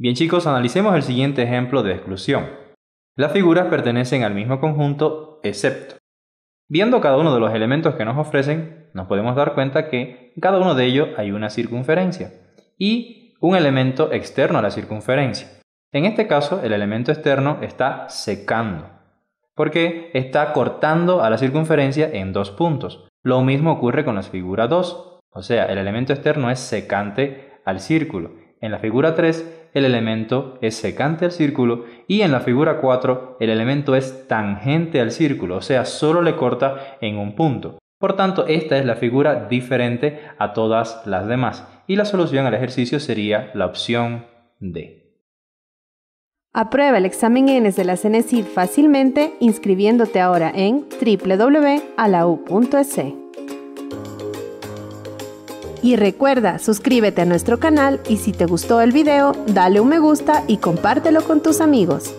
Bien chicos, analicemos el siguiente ejemplo de exclusión. Las figuras pertenecen al mismo conjunto excepto. Viendo cada uno de los elementos que nos ofrecen, nos podemos dar cuenta que en cada uno de ellos hay una circunferencia y un elemento externo a la circunferencia. En este caso, el elemento externo está secando, porque está cortando a la circunferencia en dos puntos. Lo mismo ocurre con la figura 2, o sea, el elemento externo es secante al círculo. En la figura 3, el elemento es secante al círculo y en la figura 4, el elemento es tangente al círculo, o sea, solo le corta en un punto. Por tanto, esta es la figura diferente a todas las demás y la solución al ejercicio sería la opción D. Aprueba el examen ENES de la CENESID fácilmente inscribiéndote ahora en www.alau.es. Y recuerda, suscríbete a nuestro canal y si te gustó el video, dale un me gusta y compártelo con tus amigos.